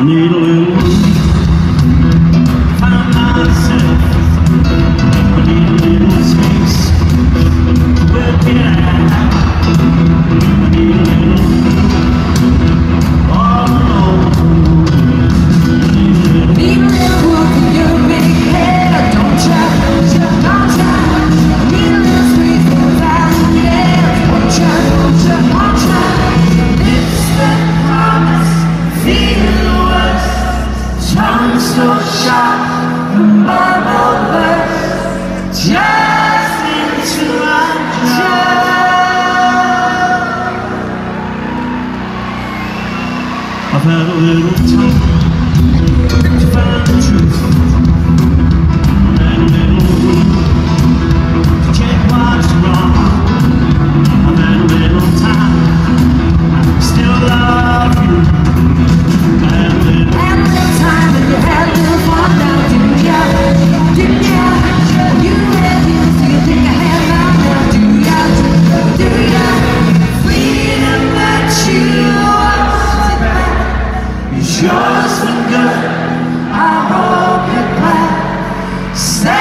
and just into. I've had a little time Finger. I hope you're glad.